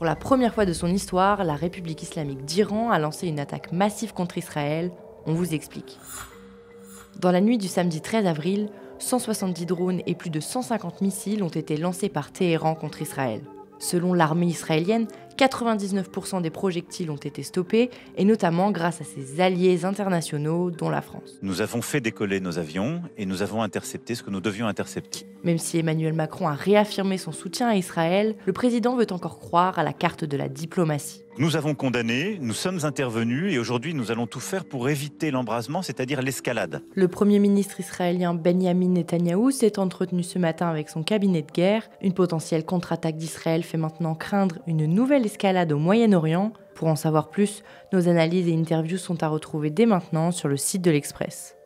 Pour la première fois de son histoire, la République islamique d'Iran a lancé une attaque massive contre Israël. On vous explique. Dans la nuit du samedi 13 avril, 170 drones et plus de 150 missiles ont été lancés par Téhéran contre Israël. Selon l'armée israélienne, 99% des projectiles ont été stoppés, et notamment grâce à ses alliés internationaux, dont la France. Nous avons fait décoller nos avions et nous avons intercepté ce que nous devions intercepter. Même si Emmanuel Macron a réaffirmé son soutien à Israël, le président veut encore croire à la carte de la diplomatie. Nous avons condamné, nous sommes intervenus et aujourd'hui nous allons tout faire pour éviter l'embrasement, c'est-à-dire l'escalade. Le Premier ministre israélien Benjamin Netanyahou s'est entretenu ce matin avec son cabinet de guerre. Une potentielle contre-attaque d'Israël fait maintenant craindre une nouvelle escalade au Moyen-Orient. Pour en savoir plus, nos analyses et interviews sont à retrouver dès maintenant sur le site de l'Express.